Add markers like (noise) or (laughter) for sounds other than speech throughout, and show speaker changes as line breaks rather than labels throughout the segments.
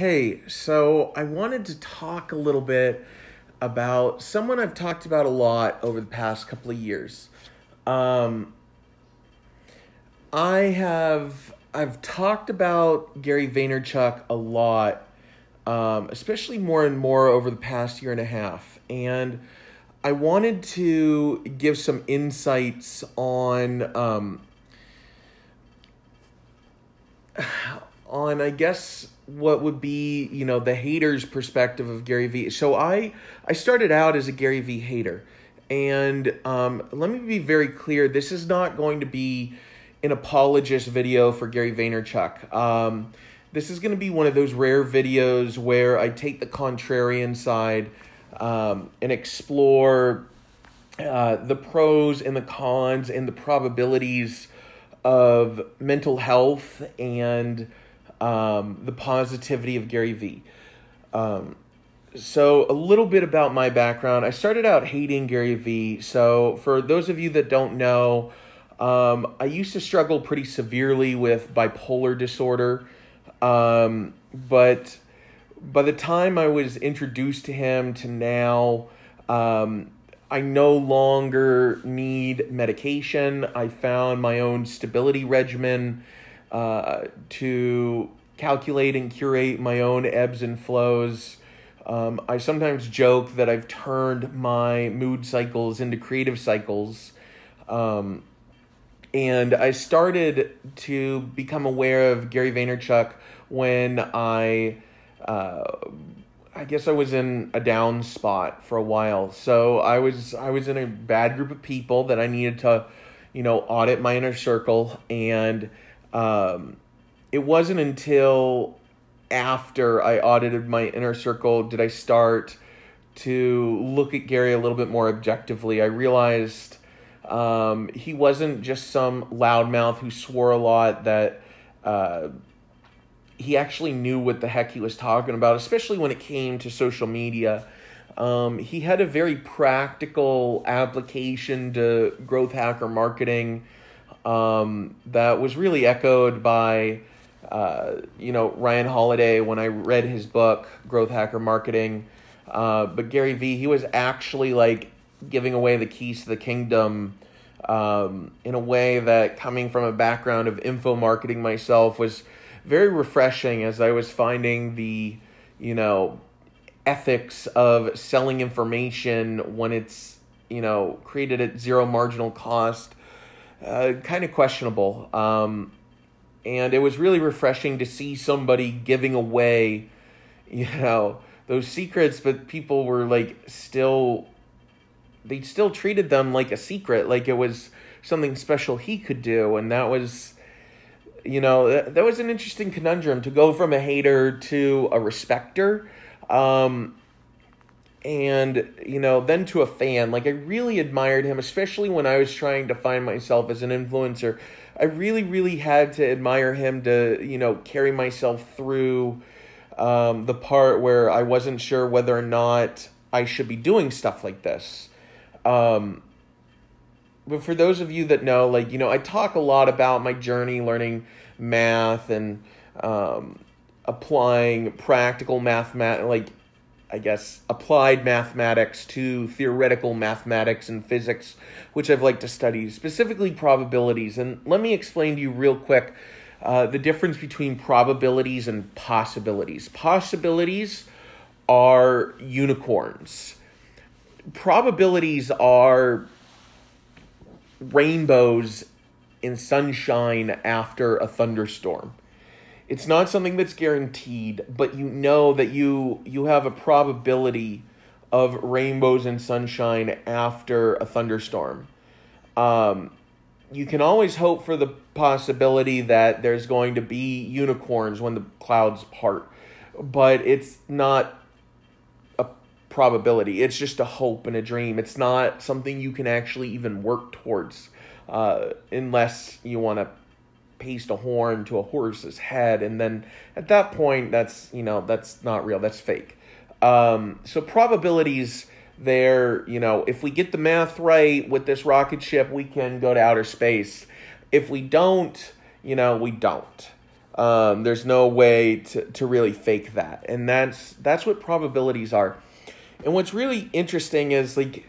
Hey, so I wanted to talk a little bit about someone I've talked about a lot over the past couple of years. Um, I have I've talked about Gary Vaynerchuk a lot, um, especially more and more over the past year and a half, and I wanted to give some insights on um, (sighs) on I guess what would be you know the haters perspective of Gary Vee. So I I started out as a Gary Vee hater, and um, let me be very clear: this is not going to be an apologist video for Gary Vaynerchuk. Um, this is going to be one of those rare videos where I take the contrarian side um, and explore uh, the pros and the cons and the probabilities of mental health and um, the positivity of Gary Vee. Um, so, a little bit about my background. I started out hating Gary Vee. So, for those of you that don't know, um, I used to struggle pretty severely with bipolar disorder. Um, but by the time I was introduced to him to now, um, I no longer need medication. I found my own stability regimen uh, to calculate and curate my own ebbs and flows. Um, I sometimes joke that I've turned my mood cycles into creative cycles. Um, and I started to become aware of Gary Vaynerchuk when I, uh, I guess I was in a down spot for a while. So I was I was in a bad group of people that I needed to, you know, audit my inner circle and um, it wasn't until after I audited my inner circle did I start to look at Gary a little bit more objectively. I realized um, he wasn't just some loudmouth who swore a lot, that uh, he actually knew what the heck he was talking about, especially when it came to social media. Um, he had a very practical application to growth hacker marketing um, that was really echoed by, uh, you know, Ryan Holiday when I read his book, Growth Hacker Marketing. Uh, but Gary Vee, he was actually like giving away the keys to the kingdom um, in a way that coming from a background of info marketing myself was very refreshing as I was finding the, you know, ethics of selling information when it's, you know, created at zero marginal cost uh, kind of questionable. Um, and it was really refreshing to see somebody giving away, you know, those secrets, but people were like still, they still treated them like a secret, like it was something special he could do. And that was, you know, that, that was an interesting conundrum to go from a hater to a respecter. Um, and you know then to a fan like i really admired him especially when i was trying to find myself as an influencer. I really really had to admire him to you know carry myself through um, the part where i wasn't sure whether or not i should be doing stuff like this. Um, but for those of you that know like you know i talk a lot about my journey learning math and um, applying practical math like I guess, applied mathematics to theoretical mathematics and physics, which I've liked to study, specifically probabilities. And let me explain to you real quick uh, the difference between probabilities and possibilities. Possibilities are unicorns, probabilities are rainbows in sunshine after a thunderstorm it's not something that's guaranteed, but you know that you you have a probability of rainbows and sunshine after a thunderstorm. Um, you can always hope for the possibility that there's going to be unicorns when the clouds part, but it's not a probability. It's just a hope and a dream. It's not something you can actually even work towards uh, unless you want to paste a horn to a horse's head and then at that point that's you know that's not real that's fake um, so probabilities there you know if we get the math right with this rocket ship we can go to outer space if we don't you know we don't Um, there's no way to, to really fake that. And that's that's what probabilities are. And what's really interesting is like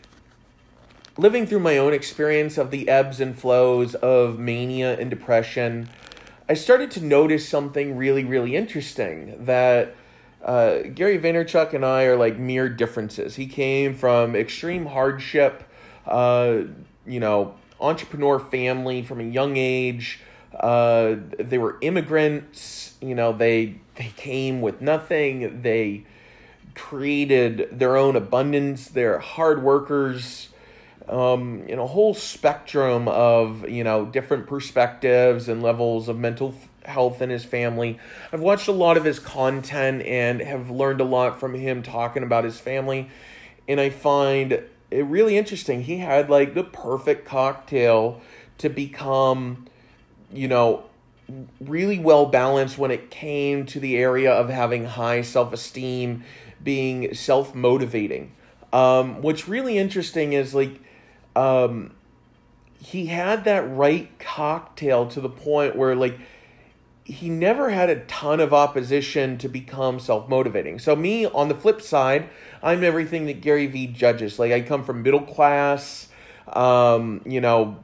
living through my own experience of the ebbs and flows of mania and depression, I started to notice something really, really interesting that uh, Gary Vaynerchuk and I are like mere differences. He came from extreme hardship, uh, you know, entrepreneur family from a young age. Uh, they were immigrants. You know, they they came with nothing. They created their own abundance. They're hard workers. Um, in a whole spectrum of you know different perspectives and levels of mental health in his family. I've watched a lot of his content and have learned a lot from him talking about his family, and I find it really interesting. He had like the perfect cocktail to become, you know, really well balanced when it came to the area of having high self esteem, being self motivating. Um, what's really interesting is like, um, he had that right cocktail to the point where like he never had a ton of opposition to become self motivating. So, me on the flip side, I'm everything that Gary Vee judges. Like, I come from middle class, um, you know,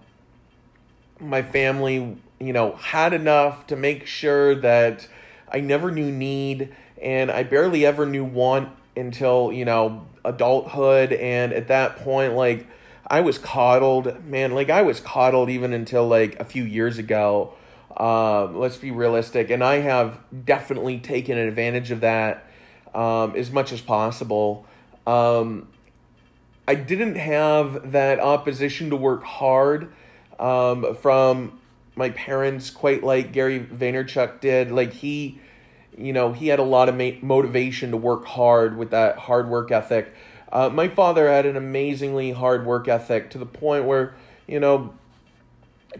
my family, you know, had enough to make sure that I never knew need and I barely ever knew want until, you know, adulthood. And at that point, like, I was coddled, man, like, I was coddled even until like a few years ago um, let's be realistic. And I have definitely taken advantage of that um, as much as possible. Um, I didn't have that opposition to work hard um, from my parents quite like Gary Vaynerchuk did. Like he, you know, he had a lot of ma- motivation to work hard with that hard work ethic. Uh, my father had an amazingly hard work ethic to the point where, you know,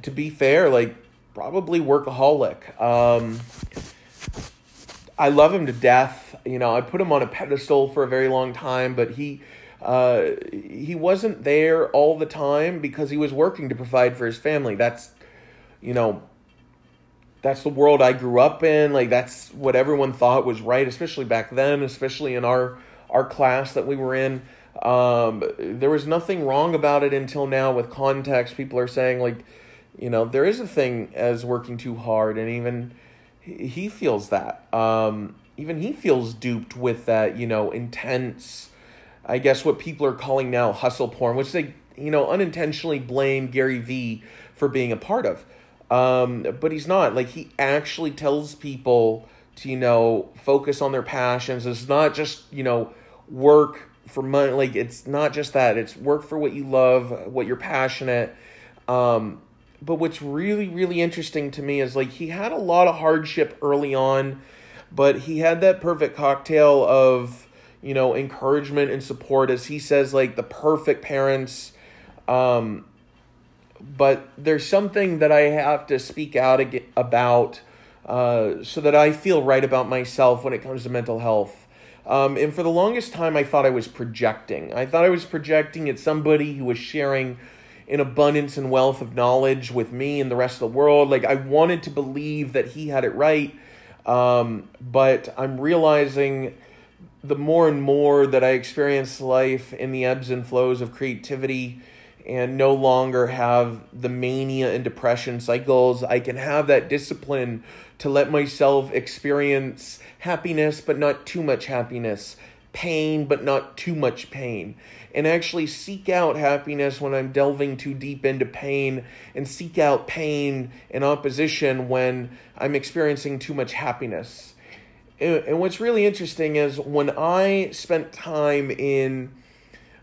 to be fair, like probably workaholic. Um, I love him to death. You know, I put him on a pedestal for a very long time, but he uh, he wasn't there all the time because he was working to provide for his family. That's you know that's the world I grew up in. Like that's what everyone thought was right, especially back then, especially in our our class that we were in. Um, there was nothing wrong about it until now. With context, people are saying like you know, there is a thing as working too hard, and even he feels that. Um, even he feels duped with that, you know, intense, I guess what people are calling now hustle porn, which they, you know, unintentionally blame Gary Vee for being a part of. Um, but he's not. Like, he actually tells people to, you know, focus on their passions. It's not just, you know, work for money. Like, it's not just that. It's work for what you love, what you're passionate. Um, but what's really really interesting to me is like he had a lot of hardship early on but he had that perfect cocktail of you know encouragement and support as he says like the perfect parents um but there's something that I have to speak out about uh, so that I feel right about myself when it comes to mental health. Um, and for the longest time, I thought I was projecting. I thought I was projecting at somebody who was sharing an abundance and wealth of knowledge with me and the rest of the world. Like I wanted to believe that he had it right, um, but I'm realizing the more and more that I experience life in the ebbs and flows of creativity and no longer have the mania and depression cycles, I can have that discipline to let myself experience happiness, but not too much happiness, pain, but not too much pain and actually seek out happiness when I'm delving too deep into pain, and seek out pain and opposition when I'm experiencing too much happiness. And what's really interesting is when I spent time in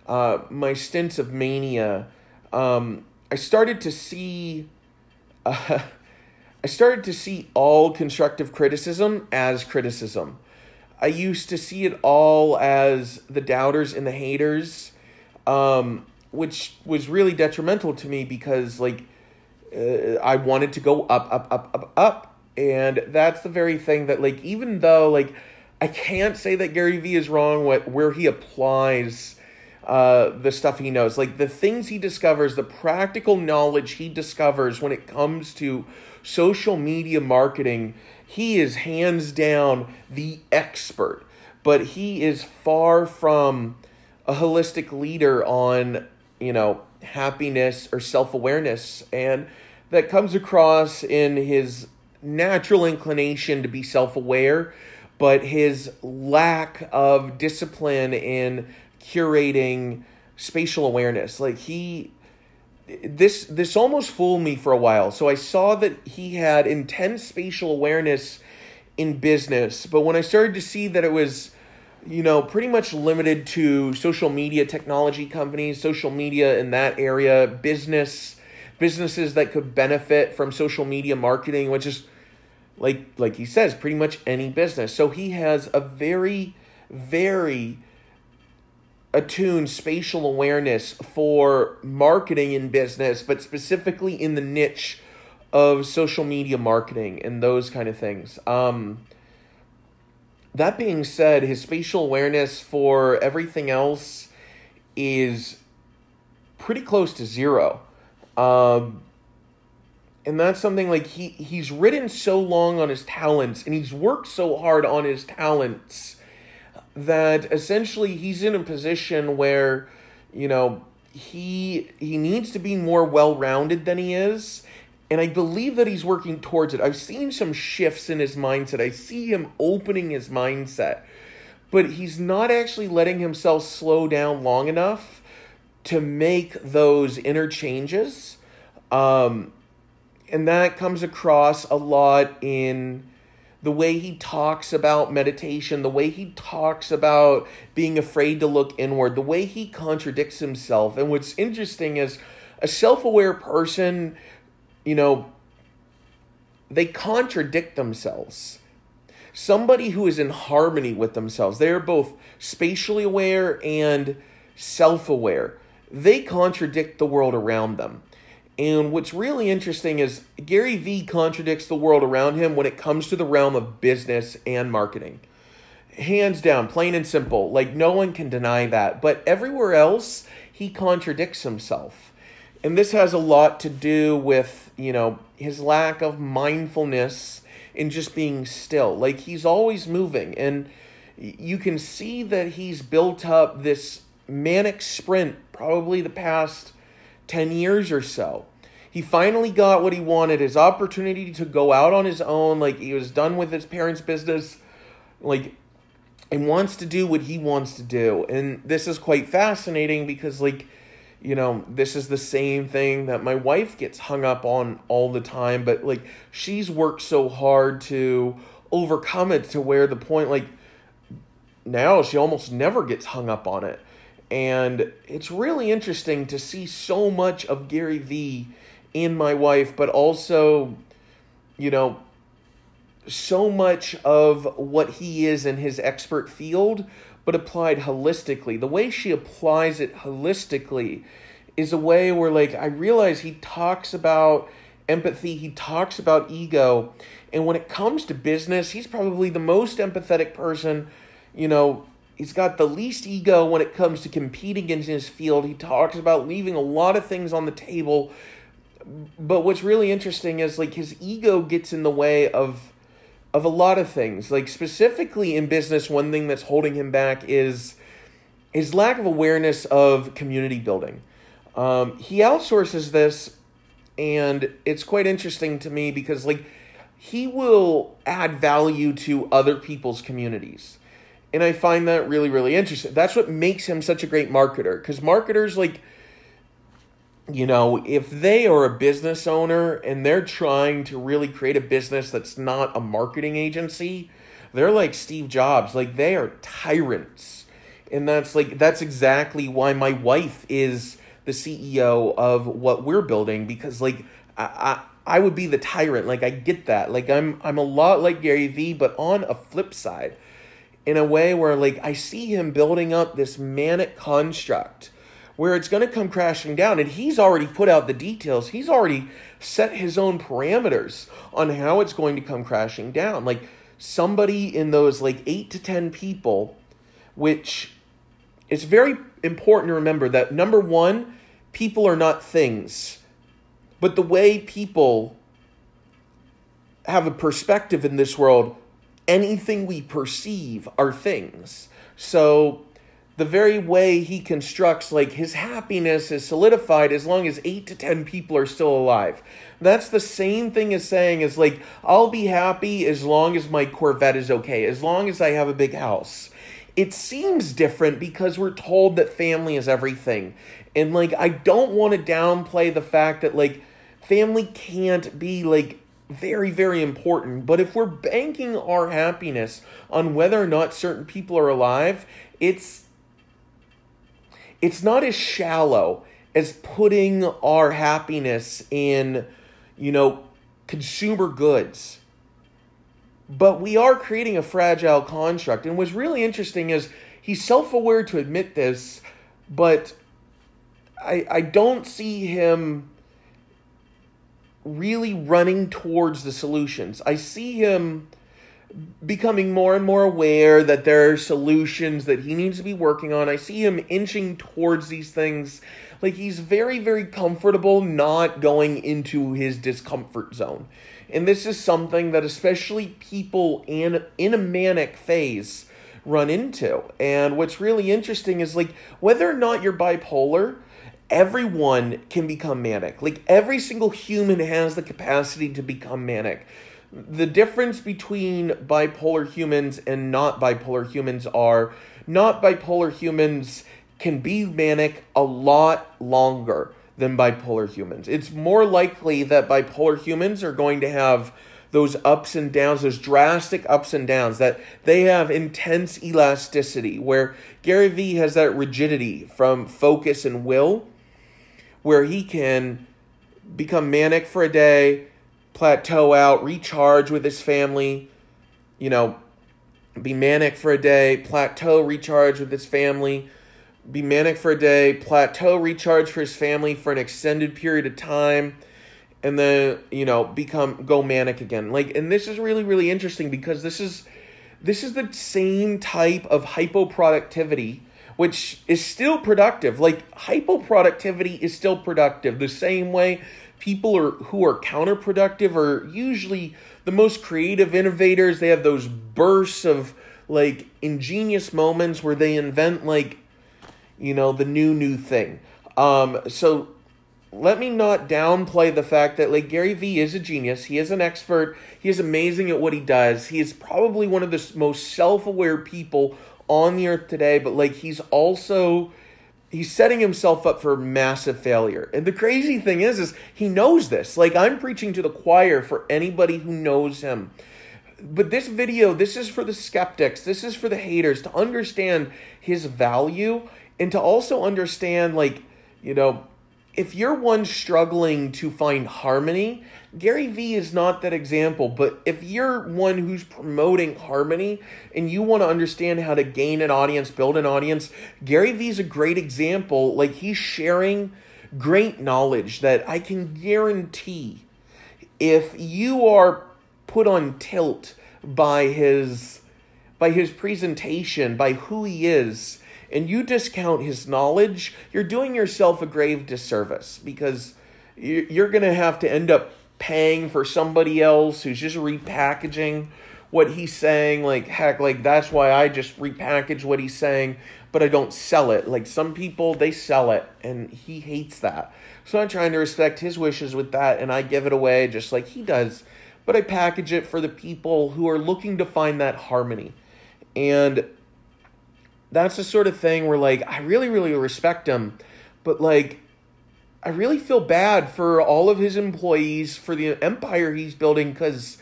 uh, my stints of mania, um, I started to see. (laughs) Uh, I started to see all constructive criticism as criticism. I used to see it all as the doubters and the haters um, which was really detrimental to me because like uh, I wanted to go up, up, up, up, up, and that's the very thing that like even though like I can't say that Gary Vee is wrong what where he applies uh, the stuff he knows, like the things he discovers, the practical knowledge he discovers when it comes to social media marketing he is hands down the expert, but he is far from a holistic leader on, you know, happiness or self awareness. And that comes across in his natural inclination to be self aware, but his lack of discipline in curating spatial awareness. Like he this this almost fooled me for a while. So I saw that he had intense spatial awareness in business, but when I started to see that it was you know pretty much limited to social media technology companies, social media in that area, business businesses that could benefit from social media marketing, which is like like he says, pretty much any business. So he has a very very attuned spatial awareness for marketing in business, but specifically in the niche of social media marketing and those kind of things. Um, that being said, his spatial awareness for everything else is pretty close to zero. Um, and that's something like he he's written so long on his talents and he's worked so hard on his talents that essentially he's in a position where you know he he needs to be more well-rounded than he is and I believe that he's working towards it. I've seen some shifts in his mindset. I see him opening his mindset. But he's not actually letting himself slow down long enough to make those interchanges. Um, and that comes across a lot in the way he talks about meditation, the way he talks about being afraid to look inward, the way he contradicts himself. And what's interesting is a self aware person, you know, they contradict themselves. Somebody who is in harmony with themselves, they're both spatially aware and self aware. They contradict the world around them. And what's really interesting is Gary Vee contradicts the world around him when it comes to the realm of business and marketing. Hands down, plain and simple. Like, no one can deny that. But everywhere else, he contradicts himself. And this has a lot to do with, you know, his lack of mindfulness in just being still. Like, he's always moving. And you can see that he's built up this manic sprint probably the past 10 years or so. He finally got what he wanted his opportunity to go out on his own. Like, he was done with his parents' business. Like, and wants to do what he wants to do. And this is quite fascinating because, like, you know, this is the same thing that my wife gets hung up on all the time, but like, she's worked so hard to overcome it to where the point, like, now she almost never gets hung up on it. And it's really interesting to see so much of Gary Vee in my wife, but also, you know, so much of what he is in his expert field, but applied holistically. The way she applies it holistically is a way where, like, I realize he talks about empathy, he talks about ego, and when it comes to business, he's probably the most empathetic person, you know, He's got the least ego when it comes to competing in his field. He talks about leaving a lot of things on the table. But what's really interesting is like his ego gets in the way of of a lot of things. Like specifically in business, one thing that's holding him back is his lack of awareness of community building. Um, he outsources this, and it's quite interesting to me because like he will add value to other people's communities and I find that really, really interesting. That's what makes him such a great marketer. Because marketers, like, you know, if they are a business owner and they're trying to really create a business that's not a marketing agency, they're like Steve Jobs. Like, they are tyrants. And that's like, that's exactly why my wife is the CEO of what we're building because, like, I, I, I would be the tyrant. Like, I get that. Like, I'm, I'm a lot like Gary Vee, but on a flip side in a way where like I see him building up this manic construct where it's going to come crashing down and he's already put out the details. He's already set his own parameters on how it's going to come crashing down. Like somebody in those like 8 to 10 people which it's very important to remember that number 1 people are not things. But the way people have a perspective in this world, anything we perceive are things. So the very way he constructs like his happiness is solidified as long as 8 to 10 people are still alive. That's the same thing as saying is like I'll be happy as long as my Corvette is okay, as long as I have a big house. It seems different because we're told that family is everything. And like I don't want to downplay the fact that like family can't be like very, very important. But if we're banking our happiness on whether or not certain people are alive, it's it's not as shallow as putting our happiness in, you know, consumer goods. But we are creating a fragile construct. And what's really interesting is he's self aware to admit this, but I, I don't see him really running towards the solutions. I see him becoming more and more aware that there are solutions that he needs to be working on. I see him inching towards these things. Like he's very, very comfortable not going into his discomfort zone. And this is something that especially people in in a manic phase run into. And what's really interesting is like whether or not you're bipolar, everyone can become manic. Like every single human has the capacity to become manic. The difference between bipolar humans and not bipolar humans are not bipolar humans can be manic a lot longer than bipolar humans. It's more likely that bipolar humans are going to have those ups and downs, those drastic ups and downs, that they have intense elasticity, where Gary Vee has that rigidity from focus and will where he can become manic for a day, plateau out, recharge with his family, you know, be manic for a day, plateau, recharge with his family, be manic for a day, plateau, recharge for his family for an extended period of time, and then, you know, become go manic again. Like and this is really really interesting because this is this is the same type of hypoproductivity which is still productive. Like hypoproductivity is still productive. The same way people are who are counterproductive are usually the most creative innovators. They have those bursts of like ingenious moments where they invent like you know the new new thing. Um so let me not downplay the fact that like Gary Vee is a genius. He is an expert. He is amazing at what he does. He is probably one of the most self-aware people on the earth today, but like he's also he's setting himself up for massive failure. And the crazy thing is is he knows this. Like I'm preaching to the choir for anybody who knows him. But this video, this is for the skeptics, this is for the haters to understand his value and to also understand like, you know, if you're one struggling to find harmony, Gary Vee is not that example. But if you're one who's promoting harmony and you want to understand how to gain an audience, build an audience, Gary Vee is a great example. Like he's sharing great knowledge that I can guarantee if you are put on tilt by his by his presentation, by who he is, and you discount his knowledge, you're doing yourself a grave disservice because you're going to have to end up paying for somebody else who's just repackaging what he's saying. Like, heck, like that's why I just repackage what he's saying, but I don't sell it. Like, some people, they sell it, and he hates that. So I'm trying to respect his wishes with that, and I give it away just like he does. But I package it for the people who are looking to find that harmony. And that's the sort of thing where like I really really respect him, but like I really feel bad for all of his employees for the empire he's building cuz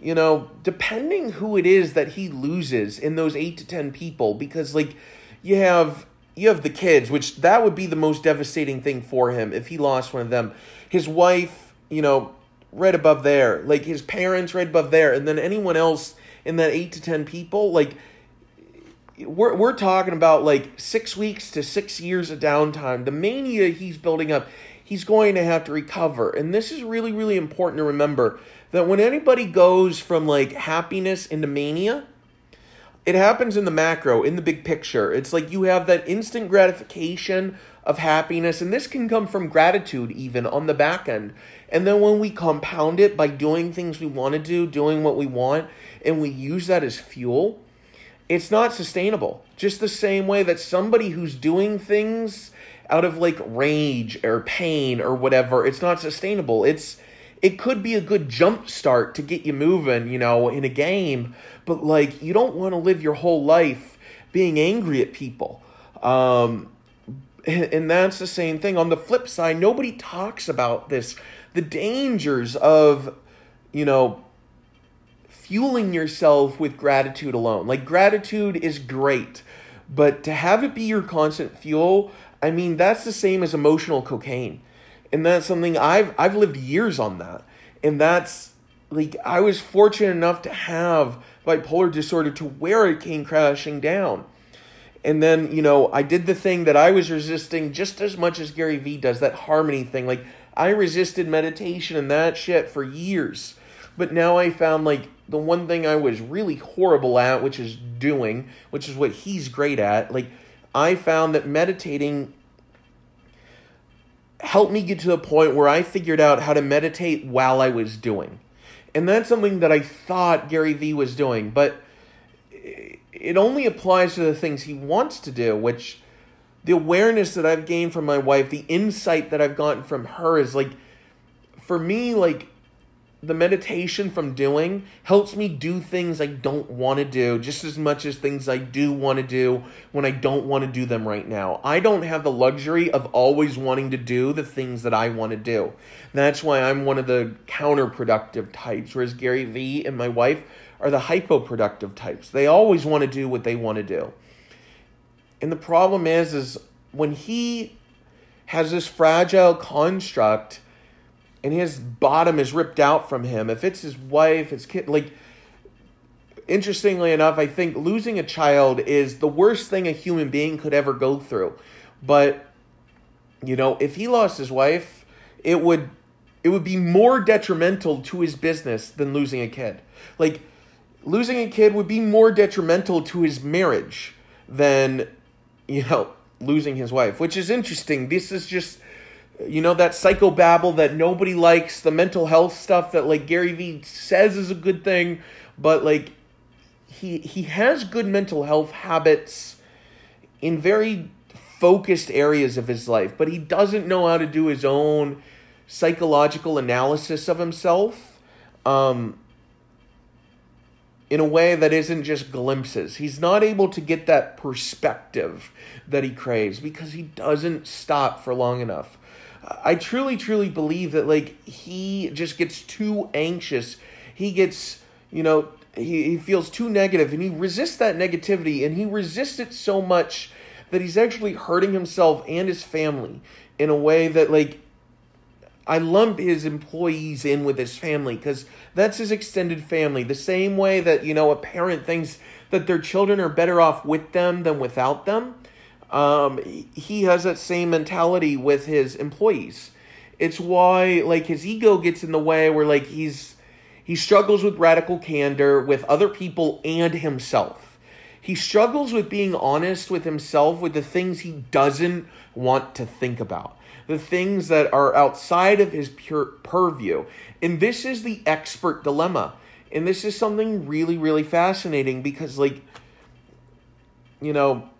you know, depending who it is that he loses in those 8 to 10 people because like you have you have the kids, which that would be the most devastating thing for him if he lost one of them. His wife, you know, right above there, like his parents right above there, and then anyone else in that 8 to 10 people, like we're we're talking about like six weeks to six years of downtime. The mania he's building up, he's going to have to recover. And this is really, really important to remember that when anybody goes from like happiness into mania, it happens in the macro, in the big picture. It's like you have that instant gratification of happiness. And this can come from gratitude, even on the back end. And then when we compound it by doing things we want to do, doing what we want, and we use that as fuel, it's not sustainable. Just the same way that somebody who's doing things out of like rage or pain or whatever, it's not sustainable. It's it could be a good jump start to get you moving, you know, in a game, but like you don't want to live your whole life being angry at people. Um, and that's the same thing. On the flip side, nobody talks about this the dangers of, you know, fueling yourself with gratitude alone. Like, gratitude is great, but to have it be your constant fuel, I mean, that's the same as emotional cocaine. And that's something I've I've lived years on that. And that's like I was fortunate enough to have bipolar disorder to where it came crashing down. And then, you know, I did the thing that I was resisting just as much as Gary Vee does, that harmony thing. Like I resisted meditation and that shit for years. But now I found like the one thing I was really horrible at, which is doing, which is what he's great at. Like I found that meditating helped me get to the point where I figured out how to meditate while I was doing. And that's something that I thought Gary Vee was doing, but it only applies to the things he wants to do, which the awareness that I've gained from my wife, the insight that I've gotten from her is like, for me, like, the meditation from doing helps me do things I don't want to do just as much as things I do want to do when I don't want to do them right now. I don't have the luxury of always wanting to do the things that I want to do. That's why I'm one of the counterproductive types, whereas Gary Vee and my wife are the hypoproductive types. They always want to do what they want to do. And the problem is is when he has this fragile construct and his bottom is ripped out from him. If it's his wife, his kid, like, interestingly enough, I think losing a child is the worst thing a human being could ever go through. But, you know, if he lost his wife, it would it would be more detrimental to his business than losing a kid. Like losing a kid would be more detrimental to his marriage than you know losing his wife, which is interesting. This is just you know that psychobabble that nobody likes the mental health stuff that like gary vee says is a good thing but like he he has good mental health habits in very focused areas of his life but he doesn't know how to do his own psychological analysis of himself um, in a way that isn't just glimpses. He's not able to get that perspective that he craves because he doesn't stop for long enough. I truly, truly believe that like he just gets too anxious. He gets, you know, he, he feels too negative and he resists that negativity and he resists it so much that he's actually hurting himself and his family in a way that like I lump his employees in with his family because that's his extended family. The same way that, you know, a parent thinks that their children are better off with them than without them um, he has that same mentality with his employees. It's why like his ego gets in the way where like he's he struggles with radical candor with other people and himself. He struggles with being honest with himself with the things he doesn't want to think about. The things that are outside of his pure purview. And this is the expert dilemma. And this is something really really fascinating because like you know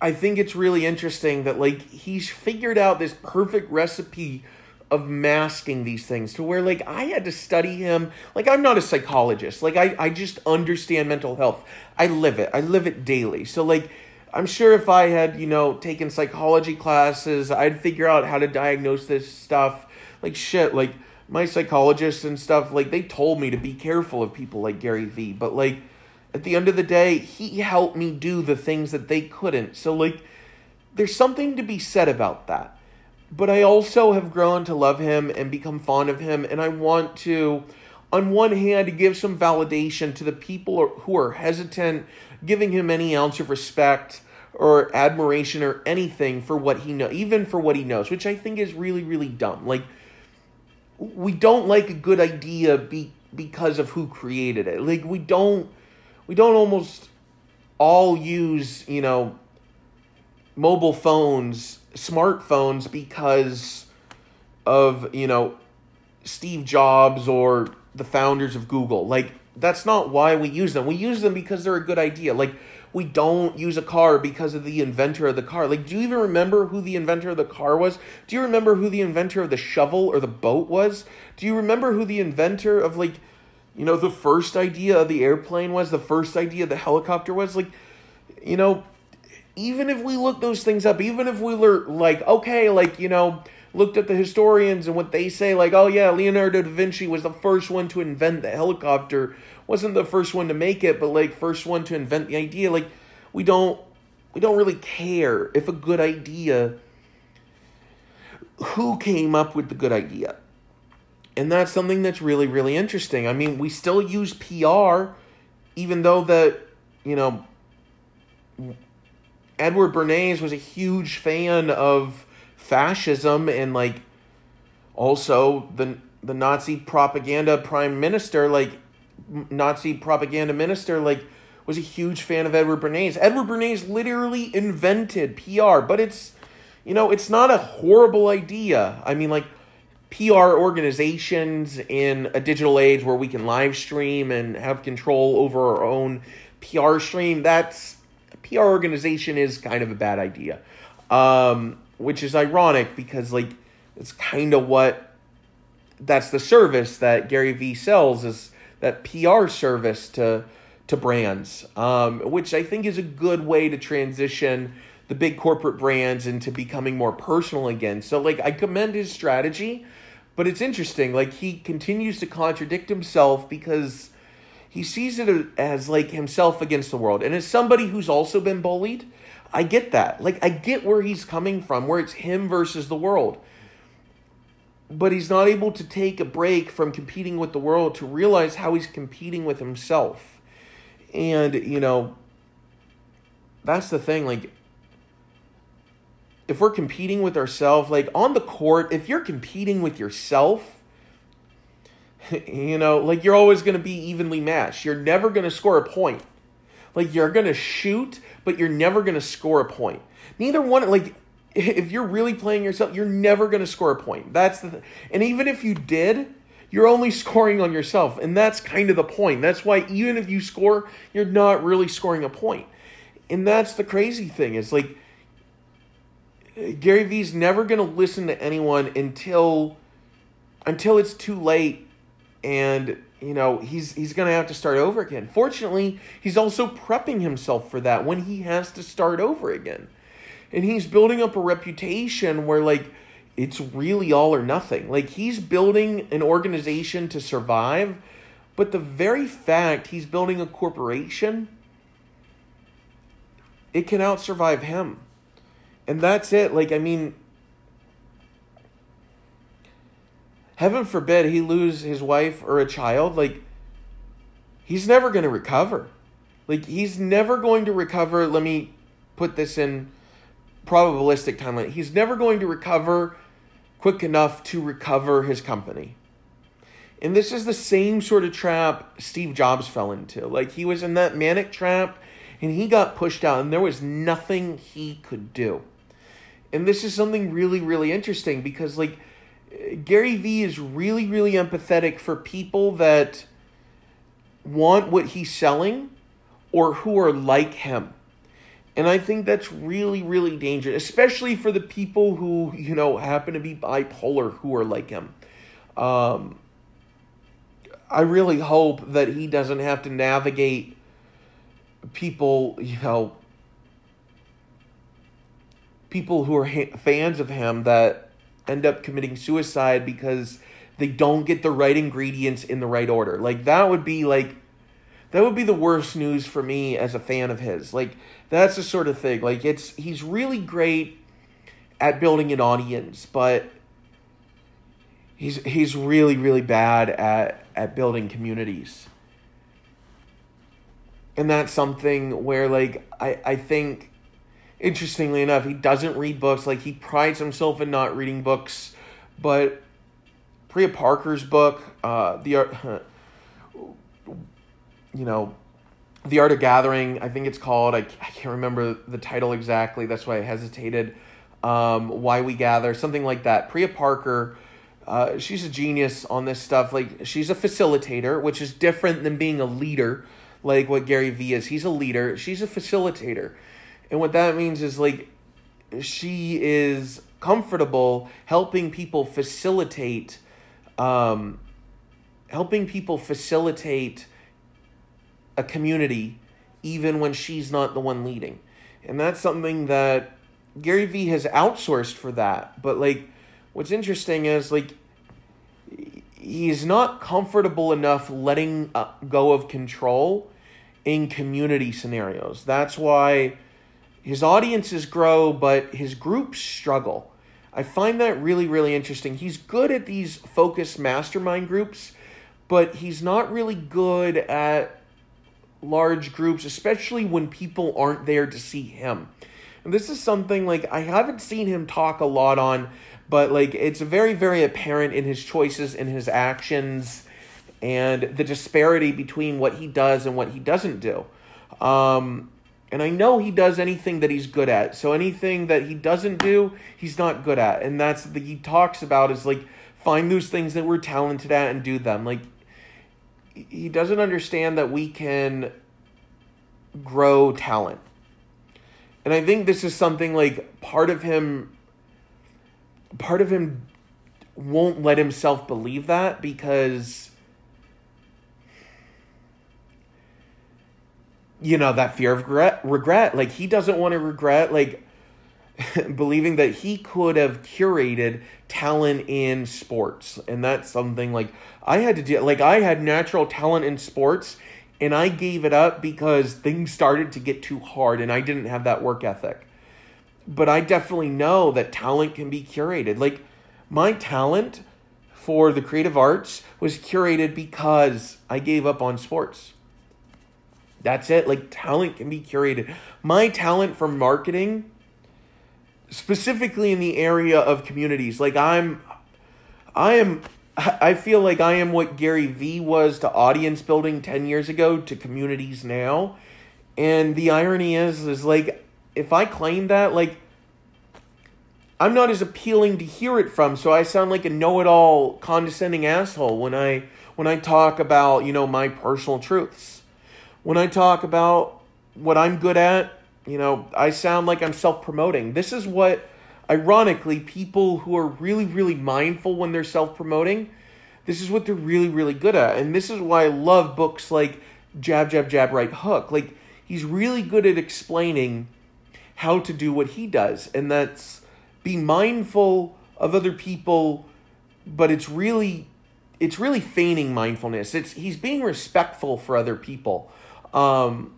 I think it's really interesting that like he's figured out this perfect recipe of masking these things to where like I had to study him. Like I'm not a psychologist. Like I I just understand mental health. I live it. I live it daily. So like I'm sure if I had you know taken psychology classes I'd figure out how to diagnose this stuff. Like shit like my psychologists and stuff like they told me to be careful of people like Gary Vee but like at the end of the day, he helped me do the things that they couldn't. So, like, there's something to be said about that. But I also have grown to love him and become fond of him, and I want to, on one hand, give some validation to the people who are hesitant, giving him any ounce of respect or admiration or anything for what he knows, even for what he knows, which I think is really, really dumb. Like, we don't like a good idea be, because of who created it. Like, we don't we don't almost all use, you know, mobile phones, smartphones because of, you know, Steve Jobs or the founders of Google. Like that's not why we use them. We use them because they're a good idea. Like we don't use a car because of the inventor of the car. Like, do you even remember who the inventor of the car was? Do you remember who the inventor of the shovel or the boat was? Do you remember who the inventor of, like, you know, the first idea of the airplane was? The first idea the helicopter was? Like, you know, even if we look those things up, even if we were like, okay, like, you know, looked at the historians and what they say, like, oh yeah, Leonardo da Vinci was the first one to invent the helicopter wasn't the first one to make it, but like first one to invent the idea. Like we don't we don't really care if a good idea who came up with the good idea. And that's something that's really really interesting. I mean, we still use PR even though that, you know, Edward Bernays was a huge fan of fascism and like also the the Nazi propaganda prime minister like Nazi propaganda minister, like, was a huge fan of Edward Bernays. Edward Bernays literally invented PR, but it's, you know, it's not a horrible idea. I mean, like, PR organizations in a digital age where we can live stream and have control over our own PR stream, that's a PR organization is kind of a bad idea. Um, which is ironic because like it's kind of what that's the service that Gary Vee sells is that PR service to to brands, um, which I think is a good way to transition the big corporate brands into becoming more personal again. So like I commend his strategy, but it's interesting. Like he continues to contradict himself because he sees it as like himself against the world. And as somebody who's also been bullied, I get that. Like I get where he's coming from, where it's him versus the world but he's not able to take a break from competing with the world to realize how he's competing with himself. And, you know, that's the thing. Like, if we're competing with ourselves, like on the court, if you're competing with yourself, (laughs) you know, like you're always going to be evenly matched. You're never going to score a point. Like, you're going to shoot, but you're never going to score a point. Neither one, like, (laughs) if you're really playing yourself, you're never going to score a point. That's the th- and even if you did, you're only (laughs) scoring on yourself, and that's kind of the point. That's why even if you score, you're not really scoring a point. And that's the crazy thing is like Gary Vee's never going to listen to anyone until until it's too late and you know he's he's going to have to start over again. Fortunately, he's also prepping himself for that when he has to start over again and he's building up a reputation where like it's really all or nothing. Like he's building an organization to survive, but the very fact he's building a corporation, it can out survive him. And that's it. Like I mean heaven forbid he lose his wife or a child, like he's never going to recover. Like he's never going to recover. Let me put this in probabilistic timeline. He's never going to recover quick enough to recover his company. And this is the same sort of trap Steve Jobs fell into. Like he was in that manic trap and he got pushed out and there was nothing he could do. And this is something really really interesting because like Gary Vee is really really empathetic for people that want what he's selling or who are like him. And I think that's really, really dangerous, especially for the people who, you know, happen to be bipolar who are like him. Um, I really hope that he doesn't have to navigate people, you know, people who are ha- fans of him that end up committing suicide because they don't get the right ingredients in the right order. Like, that would be like, that would be the worst news for me as a fan of his. Like, that's the sort of thing. Like it's he's really great at building an audience, but he's he's really really bad at at building communities. And that's something where like I I think interestingly enough, he doesn't read books. Like he prides himself in not reading books, but Priya Parker's book, uh, the uh, (laughs) you know, the art of gathering i think it's called. I, I can't remember the title exactly. That's why i hesitated. Um, why we gather something like that. Priya parker uh, she's a genius on this stuff. Like she's a facilitator which is different than being a leader like what gary vee is. He's a leader. She's a facilitator and what that means is like she is comfortable helping people facilitate um, helping people facilitate a community even when she's not the one leading. And that's something that Gary Vee has outsourced for that. But like what's interesting is like he's not comfortable enough letting uh, go of control in community scenarios. That's why his audiences grow but his groups struggle. I find that really really interesting. He's good at these focused mastermind groups, but he's not really good at large groups, especially when people aren't there to see him. And this is something like I haven't seen him talk a lot on, but like it's very, very apparent in his choices and his actions and the disparity between what he does and what he doesn't do. Um, and I know he does anything that he's good at. So anything that he doesn't do, he's not good at. And that's the he talks about is like find those things that we're talented at and do them. Like he doesn't understand that we can grow talent. And I think this is something like part of him part of him won't let himself believe that because you know that fear of regret regret. Like he doesn't want to regret like (laughs) believing that he could have curated talent in sports. And that's something like i had to do like i had natural talent in sports and i gave it up because things started to get too hard and i didn't have that work ethic. But i definitely know that talent can be curated. Like my talent for the creative arts was curated because i gave up on sports that's it like talent can be curated my talent for marketing specifically in the area of communities. Like I'm, I am, (laughs) I feel like I am what Gary Vee was to audience building 10 years ago to communities now. And the irony is, is like, if I claim that, like, I'm not as appealing to hear it from, so I sound like a know-it-all condescending asshole when I when I talk about, you know, my personal truths. When I talk about what I'm good at, you know, I sound like I'm self promoting. This is what, ironically, people who are really, really mindful when they're self promoting, this is what they're really, really good at. And this is why I love books like Jab, Jab, Jab, Right Hook. Like, he's really good at explaining how to do what he does. And that's be mindful of other people, but it's really it's really feigning mindfulness. It's he's being respectful for other people. Um,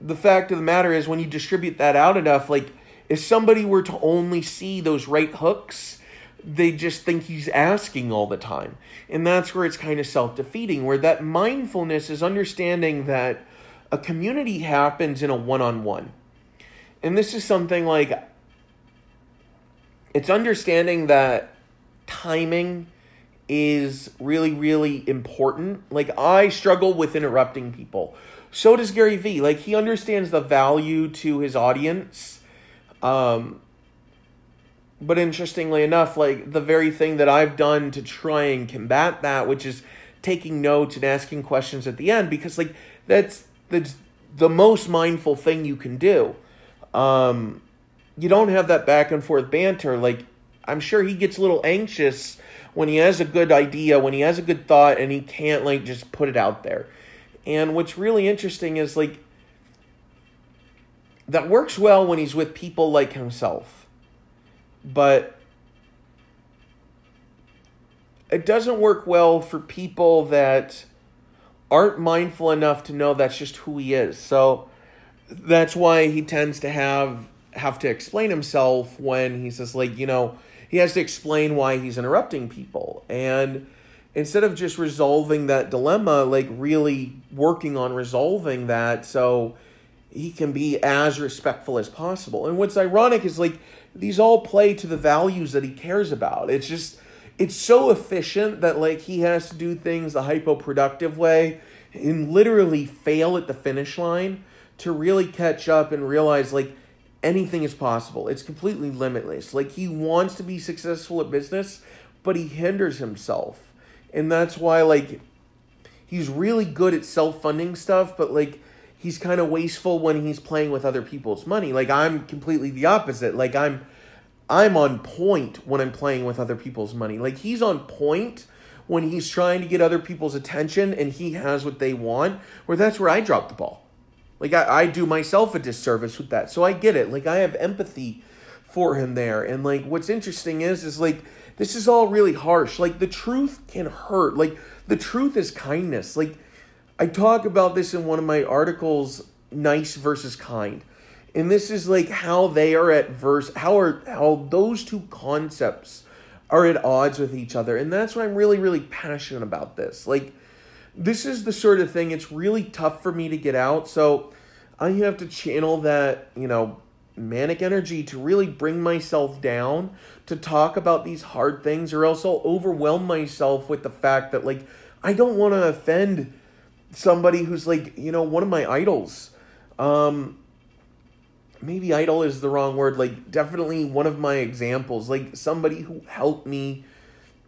the fact of the matter is when you distribute that out enough like if somebody were to only see those right hooks they just think he's asking all the time. And that's where it's kind of self-defeating where that mindfulness is understanding that a community happens in a one-on-one. And this is something like it's understanding that timing is really really important like i struggle with interrupting people so does Gary Vee. Like he understands the value to his audience. Um, but interestingly enough, like the very thing that I've done to try and combat that, which is taking notes and asking questions at the end, because like that's that's the most mindful thing you can do. Um, you don't have that back and forth banter. Like I'm sure he gets a little anxious when he has a good idea, when he has a good thought, and he can't like just put it out there. And what's really interesting is like that works well when he's with people like himself. But it doesn't work well for people that aren't mindful enough to know that's just who he is. So that's why he tends to have have to explain himself when he says like, you know, he has to explain why he's interrupting people. And instead of just resolving that dilemma, like really working on resolving that so he can be as respectful as possible. And what's ironic is like these all play to the values that he cares about. It's just it's so efficient that like he has to do things the hypoproductive way and literally fail at the finish line to really catch up and realize like anything is possible. It's completely limitless. Like he wants to be successful at business, but he hinders himself. And that's why like he's really good at self-funding stuff, but like he's kind of wasteful when he's playing with other people's money. Like I'm completely the opposite. Like I'm I'm on point when I'm playing with other people's money. Like he's on point when he's trying to get other people's attention and he has what they want, where that's where I drop the ball. Like I, I do myself a disservice with that. So I get it. Like I have empathy for him there. And like what's interesting is is like this is all really harsh. Like the truth can hurt. Like the truth is kindness. Like I talk about this in one of my articles, nice versus kind. And this is like how they are at verse how are how those two concepts are at odds with each other. And that's why I'm really, really passionate about this. Like this is the sort of thing it's really tough for me to get out. So I have to channel that, you know, manic energy to really bring myself down to talk about these hard things or else I'll overwhelm myself with the fact that like I don't want to offend somebody who's like, you know, one of my idols. Um maybe idol is the wrong word, like definitely one of my examples, like somebody who helped me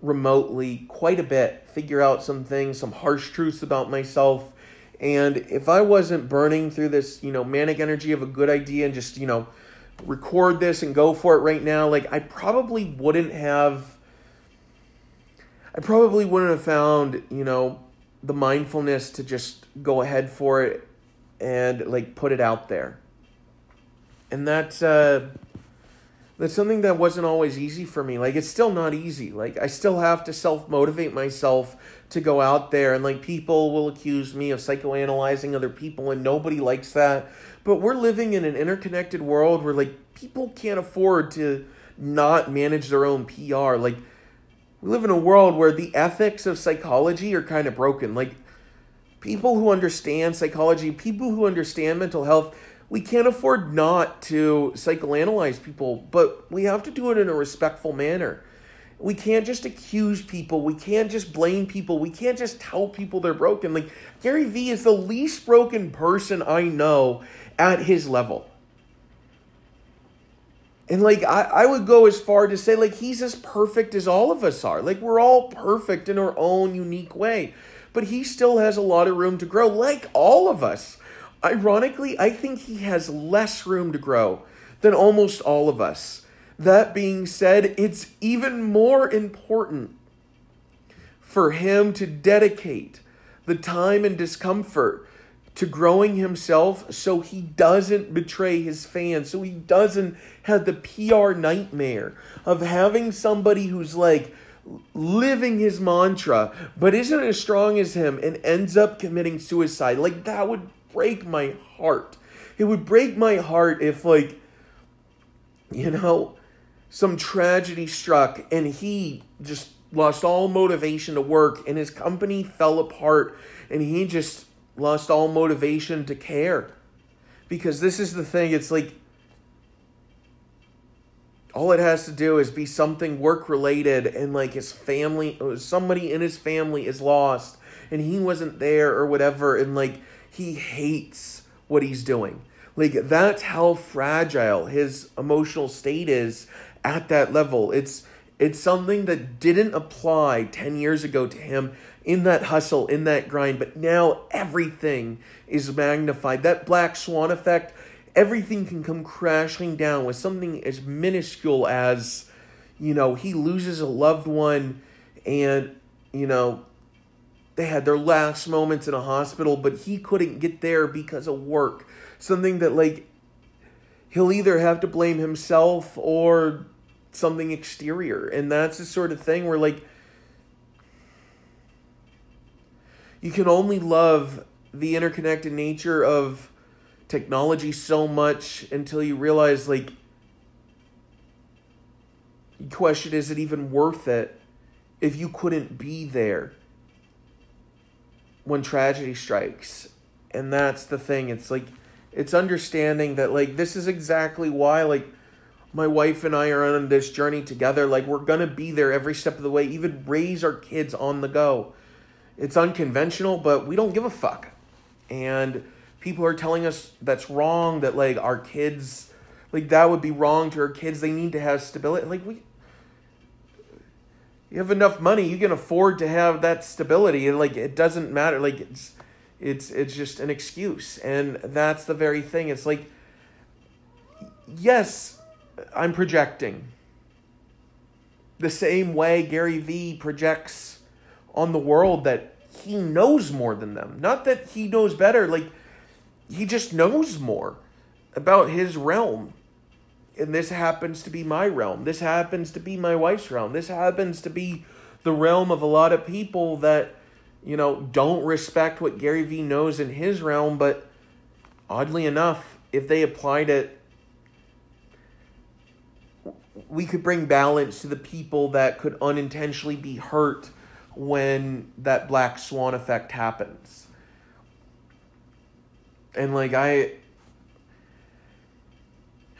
remotely quite a bit, figure out some things, some harsh truths about myself. And if I wasn't burning through this, you know, manic energy of a good idea and just, you know, record this and go for it right now, like I probably wouldn't have I probably wouldn't have found, you know, the mindfulness to just go ahead for it and like put it out there. And that's uh that's something that wasn't always easy for me. Like it's still not easy. Like I still have to self-motivate myself to go out there and like people will accuse me of psychoanalyzing other people and nobody likes that. But we're living in an interconnected world where like people can't afford to not manage their own PR. Like we live in a world where the ethics of psychology are kind of broken. Like people who understand psychology, people who understand mental health, we can't afford not to psychoanalyze people, but we have to do it in a respectful manner. We can't just accuse people. We can't just blame people. We can't just tell people they're broken. Like Gary Vee is the least broken person I know at his level. And like I, I would go as far to say like he's as perfect as all of us are. Like we're all perfect in our own unique way. But he still has a lot of room to grow, like all of us. Ironically, I think he has less room to grow than almost all of us. That being said, it's even more important for him to dedicate the time and discomfort to growing himself so he doesn't betray his fans, so he doesn't have the PR nightmare of having somebody who's like living his mantra but isn't as strong as him and ends up committing suicide. Like that would break my heart. It would break my heart if, like, you know, some tragedy struck and he just lost all motivation to work and his company fell apart and he just lost all motivation to care. Because this is the thing, it's like all it has to do is be something work related and like his family somebody in his family is lost and he wasn't there or whatever and like he hates what he's doing. Like that's how fragile his emotional state is at that level. It's it's something that didn't apply 10 years ago to him in that hustle, in that grind, but now everything is magnified. That black swan effect, everything can come crashing down with something as minuscule as, you know, he loses a loved one and, you know, they had their last moments in a hospital, but he couldn't get there because of work. Something that, like, he'll either have to blame himself or something exterior. And that's the sort of thing where, like, you can only love the interconnected nature of technology so much until you realize, like, question is it even worth it if you couldn't be there? When tragedy strikes. And that's the thing. It's like it's understanding that like this is exactly why like my wife and I are on this journey together. Like we're gonna be there every step of the way, even raise our kids on the go. it's unconventional, but we don't give a fuck. And people are telling us that's wrong, that like our kids, like that would be wrong to our kids. They need to have stability. Like we, you have enough money, you can afford to have that stability. And like it doesn't matter. Like it's, it's, it's just an excuse. And that's the very thing. It's like, yes, I'm projecting the same way Gary Vee projects on the world that he knows more than them. Not that he knows better, like he just knows more about his realm. And this happens to be my realm. This happens to be my wife's realm. This happens to be the realm of a lot of people that, you know, don't respect what Gary Vee knows in his realm, but oddly enough, if they applied it we could bring balance to the people that could unintentionally be hurt when that black swan effect happens. And like I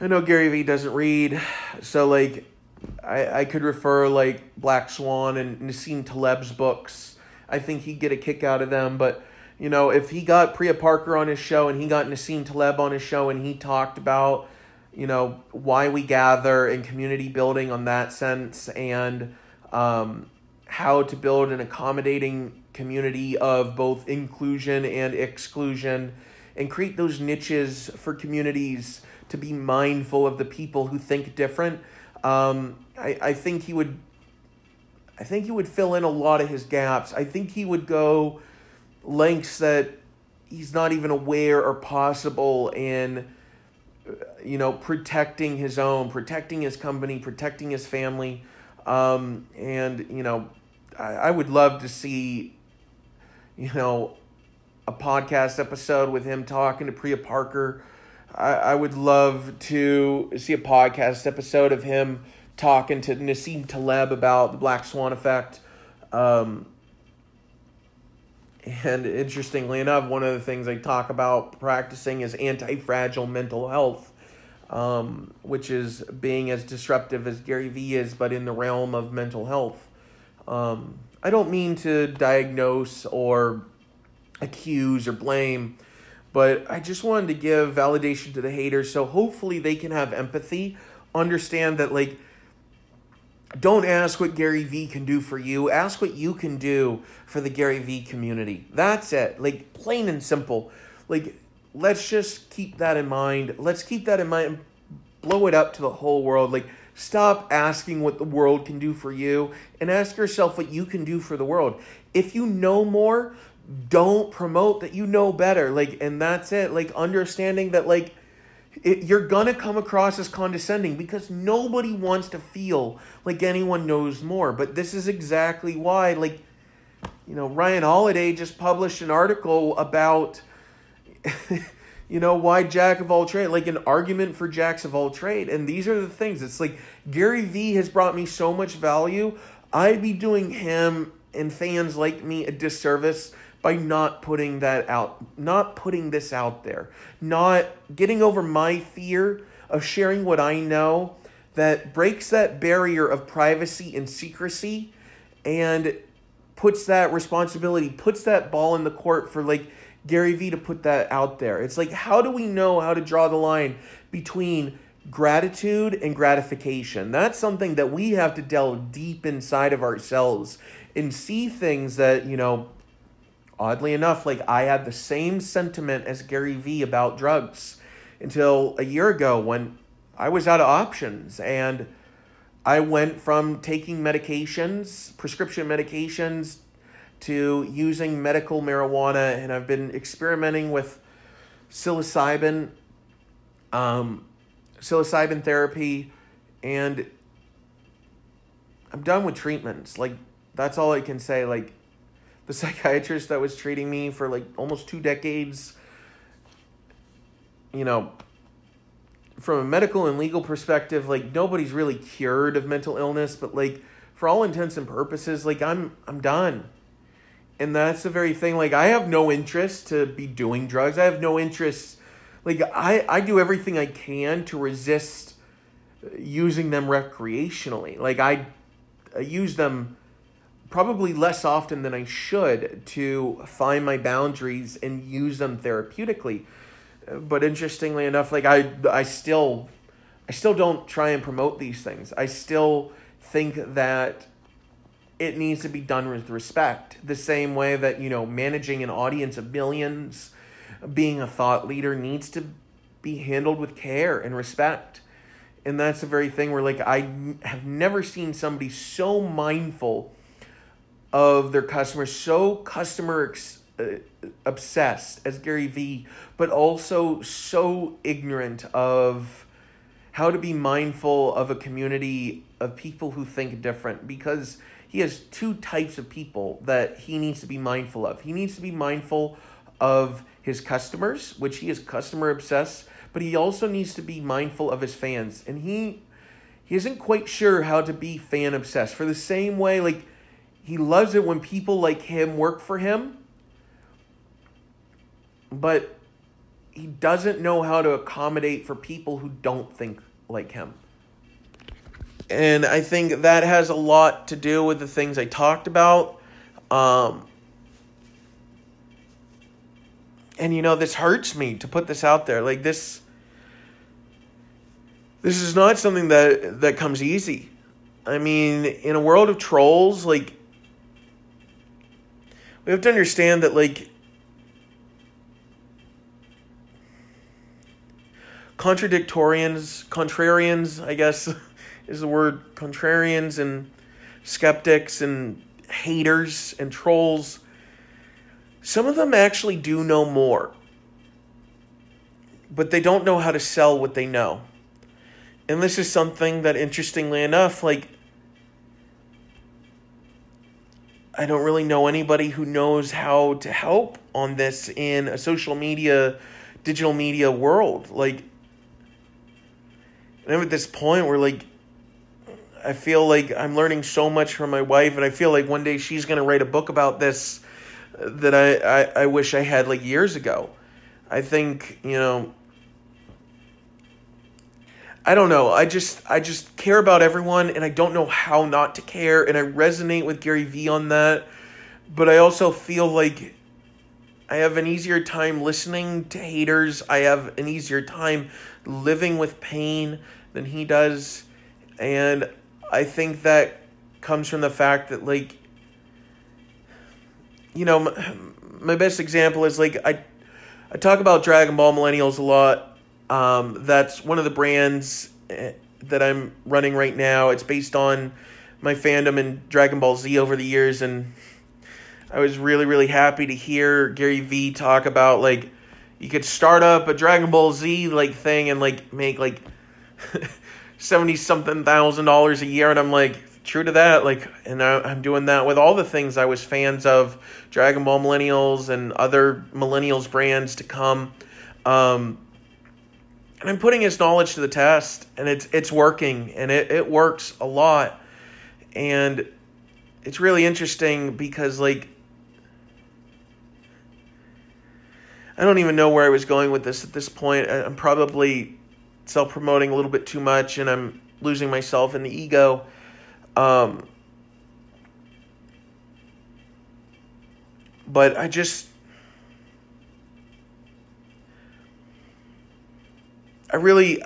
I know Gary Vee doesn't read, so like I I could refer like Black Swan and Nassim Taleb's books. I think he'd get a kick out of them, but you know, if he got Priya Parker on his show and he got Nassim Taleb on his show and he talked about you know why we gather and community building on that sense and um, how to build an accommodating community of both inclusion and exclusion and create those niches for communities to be mindful of the people who think different um, I, I think he would i think he would fill in a lot of his gaps i think he would go lengths that he's not even aware are possible in you know, protecting his own, protecting his company, protecting his family. Um, and, you know, I, I would love to see, you know, a podcast episode with him talking to Priya Parker. I, I would love to see a podcast episode of him talking to Nassim Taleb about the Black Swan effect. Um, and interestingly enough, one of the things I talk about practicing is anti fragile mental health, um, which is being as disruptive as Gary Vee is, but in the realm of mental health. Um, I don't mean to diagnose or accuse or blame, but I just wanted to give validation to the haters so hopefully they can have empathy, understand that, like, don't ask what Gary Vee can do for you. Ask what you can do for the Gary Vee community. That's it. Like, plain and simple. Like, let's just keep that in mind. Let's keep that in mind. Blow it up to the whole world. Like, stop asking what the world can do for you and ask yourself what you can do for the world. If you know more, don't promote that you know better. Like, and that's it. Like, understanding that, like, it, you're gonna come across as condescending because nobody wants to feel like anyone knows more. But this is exactly why, like, you know, Ryan Holiday just published an article about, (laughs) you know, why Jack of all trade, like an argument for Jacks of all trade. And these are the things. It's like Gary Vee has brought me so much value. I'd be doing him and fans like me a disservice by not putting that out, not putting this out there, not getting over my fear of sharing what I know that breaks that barrier of privacy and secrecy and puts that responsibility, puts that ball in the court for like Gary Vee to put that out there. It's like, how do we know how to draw the line between gratitude and gratification? That's something that we have to delve deep inside of ourselves and see things that, you know, oddly enough, like I had the same sentiment as Gary Vee about drugs until a year ago when I was out of options and I went from taking medications, prescription medications, to using medical marijuana, and I've been experimenting with psilocybin, um, psilocybin therapy, and I'm done with treatments. Like that's all I can say. Like the (laughs) psychiatrist that was treating me for like almost two decades, you know, from a medical and legal perspective, like nobody's really cured of mental illness, but like for all intents and purposes, like I'm I'm done. And that's the very thing. Like I have no interest to be doing drugs. I have no interest like I, I do everything I can to resist using them recreationally. Like I, I use them probably less often than I should to find my boundaries and use them therapeutically. Uh, but interestingly enough, like I I still I still don't try and promote these things. I still think that it needs to be done with respect. The same way that, you know, managing an audience of millions, being a thought leader needs to be handled with care and respect. And that's the very thing where, like, I have never seen somebody so mindful of their customers, so customer ex- uh, obsessed as Gary Vee, but also so ignorant of how to be mindful of a community of people who think different because he has two types of people that he needs to be mindful of. He needs to be mindful of his customers, which he is customer obsessed, but he also needs to be mindful of his fans. And he he isn't quite sure how to be fan obsessed. For the same way like he loves it when people like him work for him, but he doesn't know how to accommodate for people who don't think like him. And I think that has a lot to do with the things I talked about. Um, and you know, this hurts me to put this out there. Like this this is not something that that comes easy. I mean, in a world of trolls, like we have to understand that like contradictorians, contrarians, I guess (laughs) is the word contrarians and skeptics and haters and trolls. Some of them actually do know more, but they don't know how to sell what they know. And this is something that, interestingly enough, like, I don't really know anybody who knows how to help on this in a social media, digital media world. Like, I'm at this point where like I feel like I'm learning so much from my wife, and I feel like one day she's gonna write a book about this that I, I, I wish I had like years ago. I think, you know I don't know. I just I just care about everyone and I don't know how not to care and I resonate with Gary Vee on that. But I also feel like I have an easier time listening to haters. I have an easier time living with pain than he does. And I think that comes from the fact that, like, you know, my, my best example is like, I, I talk about Dragon Ball Millennials a lot. Um, that's one of the brands eh, that I'm running right now. It's based on my fandom in Dragon Ball Z over the years. And I was really, really happy to hear Gary Vee talk about, like, you could start up a Dragon Ball Z like thing and like make like (laughs) 70 something thousand dollars a year and I'm like true to that like and I, am doing that with all the things I was fans of Dragon Ball Millennials and other Millennials brands to come um, and I'm putting his knowledge to the test and it's it's working and it, it works a lot and it's really interesting because like I don't even know where I was going with this at this point. I'm probably self promoting a little bit too much and I'm losing myself in the ego. Um, but I just. I really.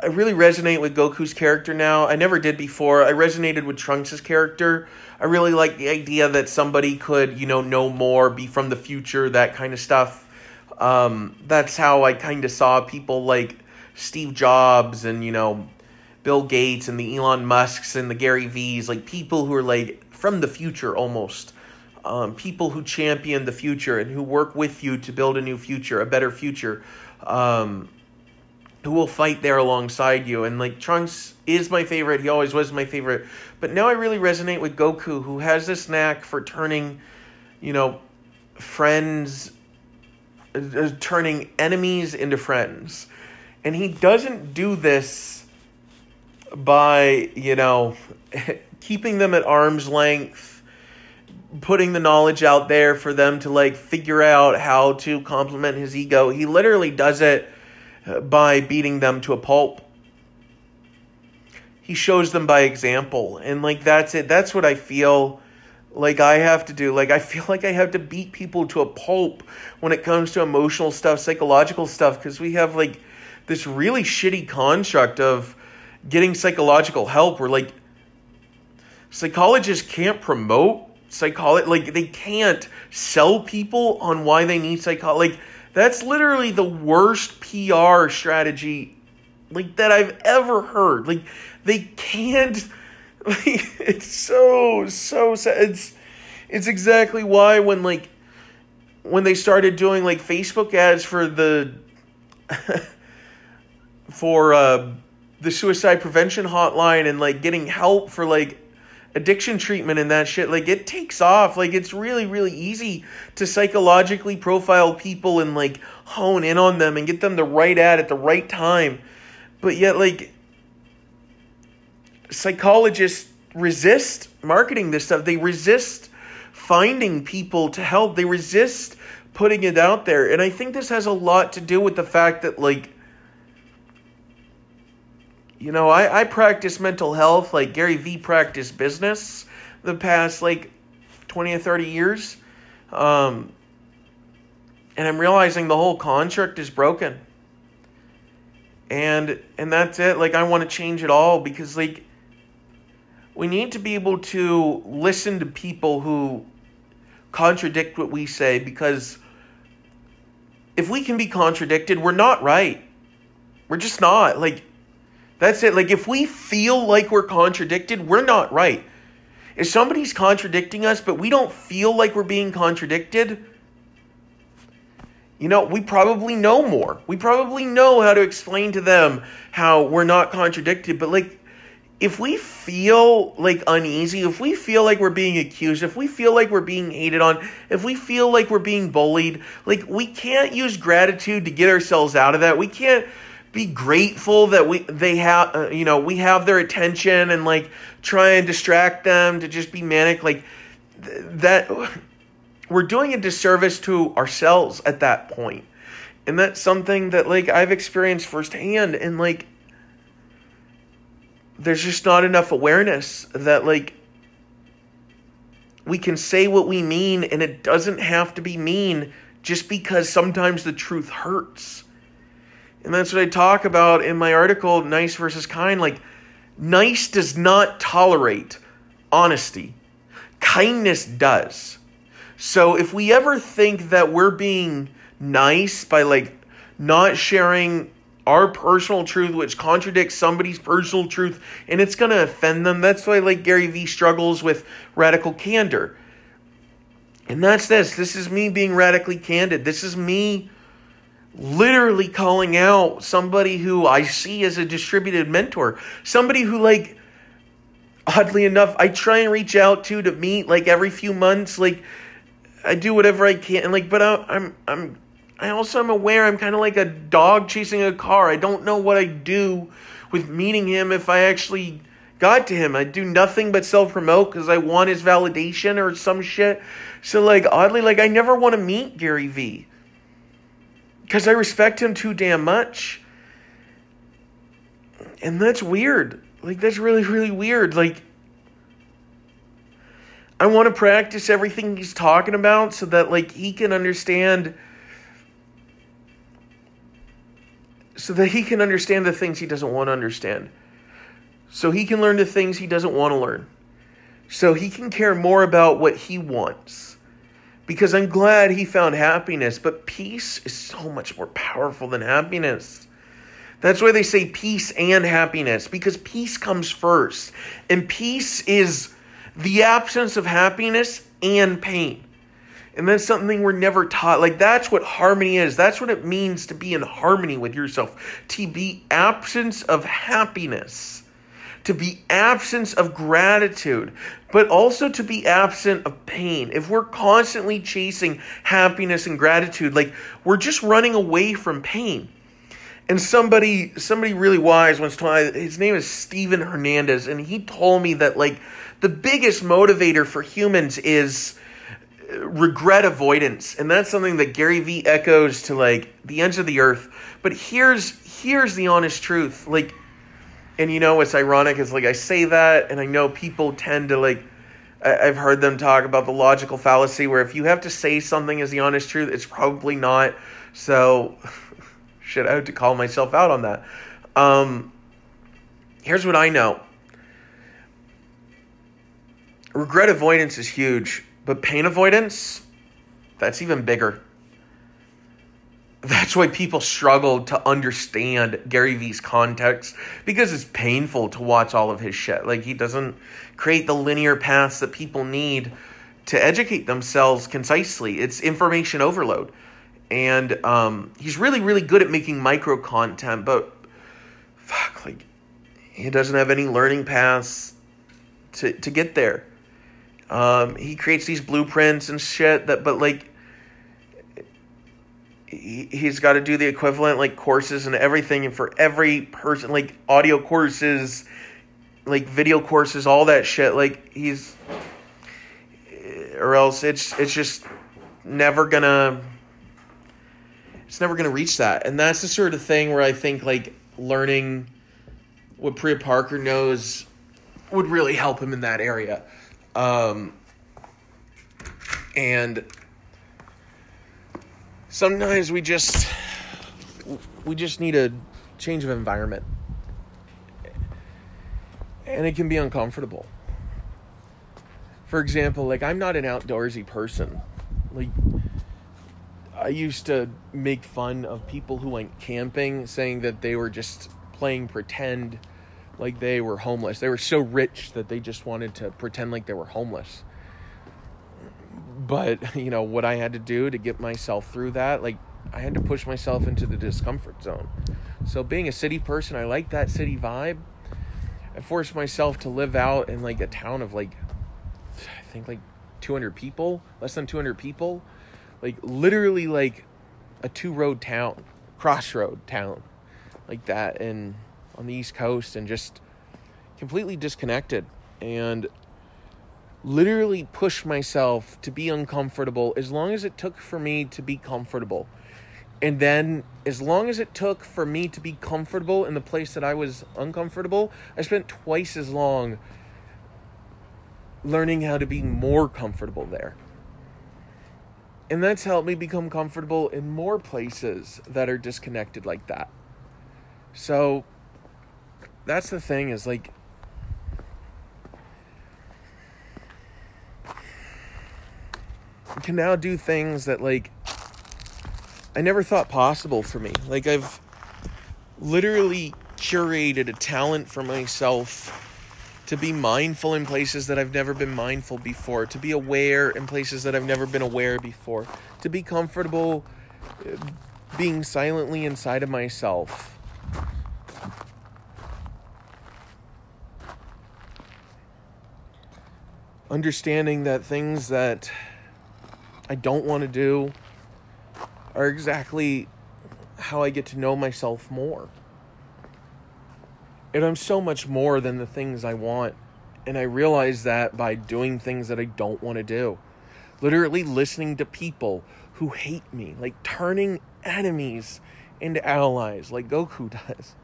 I really resonate with Goku's character now. I never did before. I resonated with Trunks' character. I really like the idea that somebody could, you know, know more, be from the future, that kind of stuff. Um, that's how I kind of saw people like Steve Jobs and, you know, Bill Gates and the Elon Musks and the Gary Vee's, like people who are like from the future almost. Um, people who champion the future and who work with you to build a new future, a better future. Um, who will fight there alongside you. And like Trunks is my favorite. He always was my favorite. But now I really resonate with Goku, who has this knack for turning, you know, friends, uh, turning enemies into friends. And he doesn't do this by, you know, (laughs) keeping them at arm's length, putting the knowledge out there for them to like figure out how to complement his ego. He literally does it by beating them to a pulp. he shows them by example. And like that's it. That's what I feel like I have to do. Like I feel like I have to beat people to a pulp when it comes to emotional stuff, psychological stuff because we have like this really shitty construct of getting psychological help where like psychologists can't promote psychology like they can't sell people on why they need psychology like that's literally the worst PR strategy like that I've ever heard. Like they can't (laughs) like it's so so sad. It's it's exactly why when like when they started doing like Facebook ads for the (laughs) for uh the suicide prevention hotline and like getting help for like addiction treatment and that shit like it takes off. Like it's really really easy to psychologically profile people and like hone in on them and get them the right ad at the right time. But yet like psychologists resist marketing this stuff. They resist finding people to help. They resist putting it out there. And i think this has a lot to do with the fact that like you know, I, I practice mental health like Gary Vee practiced business the past like 20 or 30 years. Um, and I'm realizing the whole construct is broken. And and that's it. Like I want to change it all because like we need to be able to listen to people who contradict what we say because if we can be contradicted, we're not right. We're just not. Like that's it. Like, if we feel like we're contradicted, we're not right. If somebody's contradicting us, but we don't feel like we're being contradicted, you know, we probably know more. We probably know how to explain to them how we're not contradicted. But, like, if we feel like uneasy, if we feel like we're being accused, if we feel like we're being hated on, if we feel like we're being bullied, like, we can't use gratitude to get ourselves out of that. We can't be grateful that we they have uh, you know we have their attention and like try and distract them to just be manic like th- that (sighs) we're doing a disservice to ourselves at that point. And that's something that like I've experienced firsthand and like there's just not enough awareness that like we can say what we mean and it doesn't have to be mean just because sometimes the truth hurts and that's what I talk about in my article, Nice versus Kind. Like, nice does not tolerate honesty, kindness does. So if we ever think that we're being nice by like not sharing our personal truth, which contradicts somebody's personal truth, and it's going to offend them. That's why, like, Gary Vee struggles with radical candor. And that's this. This is me being radically candid. This is me literally calling out somebody who I see as a distributed mentor, somebody who like oddly enough I try and reach out to to meet like every few months like I do whatever I can and like but I, I'm I'm I also am aware I'm kind of like a dog chasing a car. I don't know what I do with meeting him if I actually got to him. I do nothing but self promote because I want his validation or some shit. So like oddly, like I never want to meet Gary Vee because I respect him too damn much. And that's weird. Like, that's really, really weird. Like, I want to practice everything he's talking about so that, like, he can understand. So that he can understand the things he doesn't want to understand. So he can learn the things he doesn't want to learn. So he can care more about what he wants because I'm glad he found happiness, but peace is so much more powerful than happiness. That's why they say peace and happiness, because peace comes first. And peace is the absence of happiness and pain. And that's something we're never taught. Like, that's what harmony is. That's what it means to be in harmony with yourself, to be absence of happiness to be absence of gratitude, but also to be absent of pain. If we're constantly chasing happiness and gratitude, like we're just running away from pain. And somebody, somebody really wise once told me, his name is Stephen Hernandez, and he told me that like the biggest motivator for humans is uh, regret avoidance, and that's something that Gary Vee echoes to like the ends of the earth. But here's here's the honest truth, like and you know what's ironic is like I say that, and I know people tend to like. I've heard them talk about the logical fallacy where if you have to say something as the honest truth, it's probably not. So, (laughs) shit, I have to call myself out on that. Um, here's what I know regret avoidance is huge, but pain avoidance, that's even bigger. That's why people struggle to understand Gary Vee's context because it's painful to watch all of his shit. Like, he doesn't create the linear paths that people need to educate themselves concisely. It's information overload. And um, he's really, really good at making micro content, but fuck, like, he doesn't have any learning paths to, to get there. Um, he creates these blueprints and shit that, but like, he's got to do the equivalent like courses and everything, and for every person, like audio courses, like video courses, all that shit. Like he's, or else it's it's just never gonna, it's never gonna reach that, and that's the sort of thing where I think like learning what Priya Parker knows would really help him in that area. Um, and sometimes we just we just need a change of environment. And it can be uncomfortable. For example, like I'm not an outdoorsy person. Like I used to make fun of people who went camping saying that they were just playing pretend like they were homeless. They were so rich that they just wanted to pretend like they were homeless. But, (laughs) you know, what I had to do to get myself through that, like, I had to push myself into the discomfort zone. So, being a city person, I like that city vibe. I forced myself to live out in, like, a town of, like, I think, like, 200 people, less than 200 people. Like, literally, like, a two road town, crossroad town, like that. And, on the East Coast and just completely disconnected and literally push myself to be uncomfortable as long as it took for me to be comfortable. And then, as long as it took for me to be comfortable in the place that I was uncomfortable, I spent twice as long learning how to be more comfortable there. And that's helped me become comfortable in more places that are disconnected like that. So, that's the thing is like can now do things that like I never thought possible for me. Like I've literally curated a talent for myself to be mindful in places that I've never been mindful before, to be aware in places that I've never been aware before, to be comfortable uh, being silently inside of myself understanding that things that I don't want to do are exactly how I get to know myself more. And I'm so much more than the things I want. And I realize that by doing things that I don't want to do. Literally listening to people who hate me, like turning enemies into allies, like Goku (laughs) does.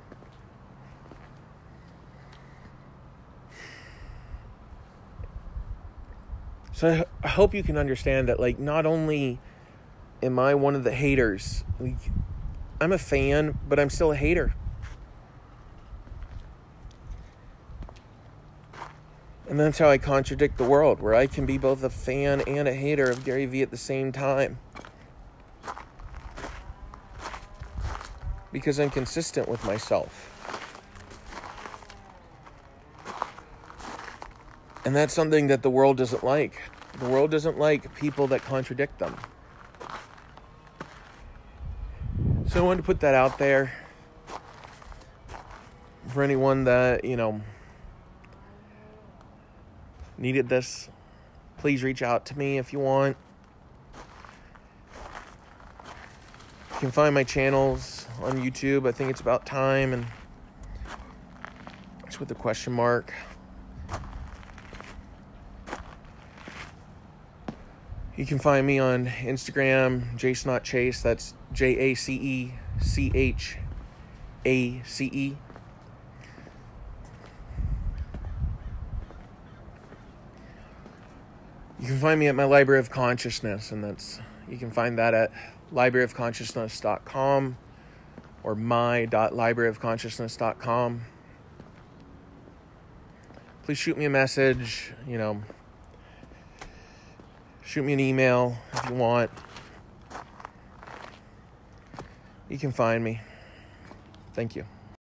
So I hope you can understand that, like, not only am I one of the haters, like, I'm a fan, but I'm still a hater. And that's how I contradict the world, where I can be both a fan and a hater of Gary Vee at the same time. Because I'm consistent with myself. And that's something that the world doesn't like. The world doesn't like people that contradict them. So I wanted to put that out there for anyone that, you know, needed this. Please reach out to me if you want. You can find my channels on YouTube. I think it's about time and it's with a question mark. You can find me on Instagram, JaceNotChase. That's J A C E C H A C E. You can find me at my Library of Consciousness, and that's you can find that at libraryofconsciousness.com or my.libraryofconsciousness.com. Please shoot me a message, you know, shoot me an email if you want. You can find me. Thank you.